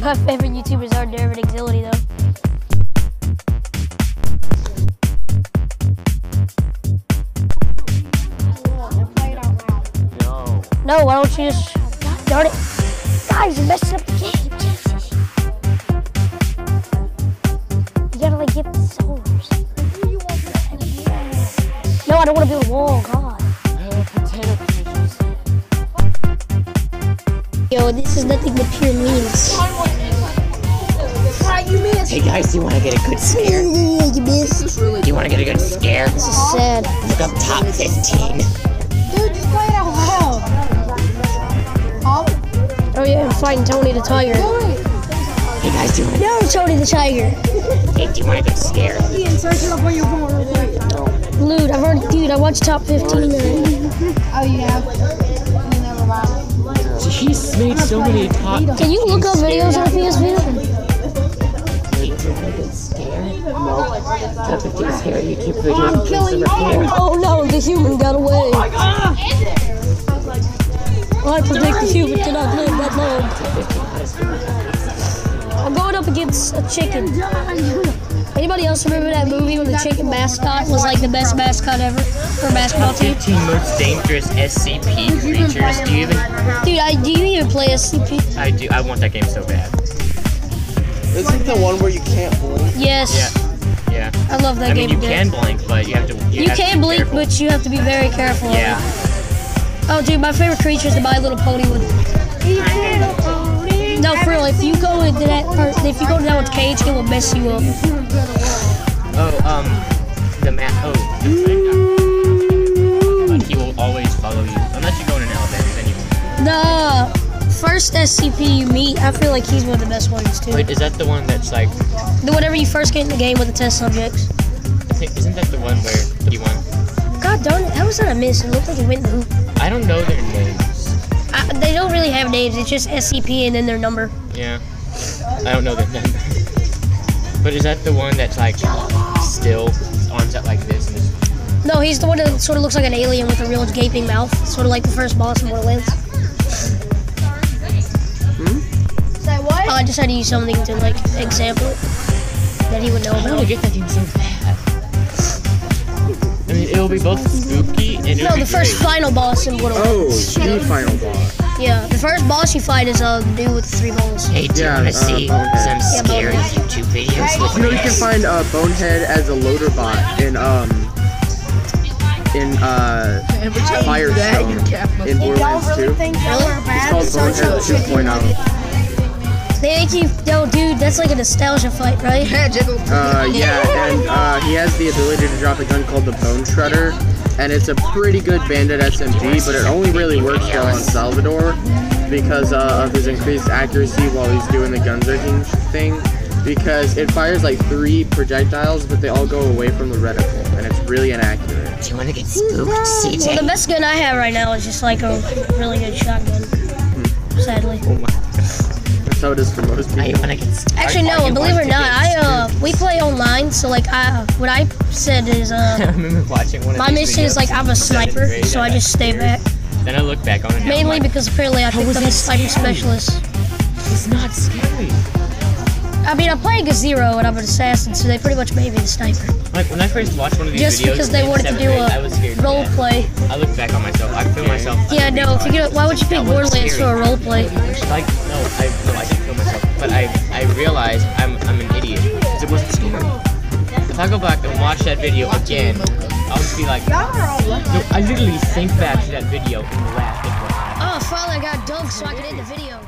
My favorite YouTubers are Derv and Exility though. No. Why don't you just darn it? Guys, you're messing up the game. You gotta like get the souls. No, I don't want to build a wall. God. Yo, this is nothing but pure memes. Hey guys, do you want to get a good scare? you missed. You want to get a good scare? This is sad. Look up top 15. Dude, just play it out loud. Oh yeah, I'm fighting Tony the Tiger. Hey guys, do you want No, Tony the Tiger. to, hey, do you wanna get scared? Ian, search it up on your phone real quick. Lude, I've already, dude, I watched top 15 already. Oh, you have? You. He's made so many top. Can you look up videos on PSP? Hey, do you want a good scare? No. Top 15 scare YouTube videos. I'm killing you. Oh no, the human got away. Oh I predict the human cannot live that long. I'm going up against a chicken. Anybody else remember that movie when the chicken mascot was like the best mascot ever for a basketball team? 15 most dangerous SCP creatures. Do you even? Dude, I do you even play SCP? I do. I want that game so bad. Isn't the one where you can't blink? Yes. Yeah. I love that I mean, game. you to can blink, but you have to. You, You have to can be blink, careful. but you have to be very careful. Yeah. Oh, dude, my favorite creature is the My Little Pony one. No, for real. If you go into that, or if you go to that one's cage, it will mess you up. Oh, um, the map. Oh, the But he will always follow you unless you go in an elevator. Then you. The first SCP you meet, I feel like he's one of the best ones too. Wait, is that the one that's like? The whenever you first get in the game with the test subjects. Think, isn't that the one where you won? God darn it, how was that a miss? It looked like it went in the hoop. I don't know their names. I, they don't really have names. It's just SCP and then their number. Yeah. I don't know their number. But is that the one that's like still arms out like this? No, he's the one that sort of looks like an alien with a real gaping mouth, sort of like the first boss in Borderlands. Hmm? Say what? Oh, I just had to use something to like example it that he would know I want to about. get that game so bad. I mean, it'll be both spooky and it'll No, be the first great. final boss in Borderlands. Oh, the final boss. Yeah, the first boss you fight is a dude with three balls. Hey, do you Yeah, want uh, see Bonehead. some scary Bonehead. YouTube videos with You know, you can find uh, Bonehead as a loader bot in um in uh Fyrestone in Y'all Borderlands really 2. think It's called Bonehead 2.0. They make you, yo, dude, that's like a nostalgia fight, right? Yeah, Uh, yeah, and uh, he has the ability to drop a gun called the Bone Shredder, and it's a pretty good bandit SMG, but it only really works well on Salvador because uh, of his increased accuracy while he's doing the gunzerking thing. Because it fires like three projectiles, but they all go away from the reticle, and it's really inaccurate. Do you want to get spooked, Well, the best gun I have right now is just like a really good shotgun. Sadly. Oh my That's how it is for most I people. want to get st- Actually, are- are no. you Believe it or not, I uh, we play online. So like, I what I said is I uh, remember watching one of my mission is like I'm a sniper, so I just stay scared. back. Then I look back on it. Mainly like, because apparently I picked up a sniper scary? specialist. it's not scary. I mean, I'm playing a zero and I'm an assassin, so they pretty much made me the sniper. Like when I first watched one of these Just videos because they wanted to do grade, a scared role play. I look back on myself. I feel myself. Yeah, no. If you retard. get, why would you pick That Borderlands for a role play? Like no, I I I realized I'm I'm an idiot because it wasn't scary. If I go back and watch that video again, I'll just be like, no, I literally think back to that video and laugh. at what happened. Oh, finally I got dunked so I could end the video.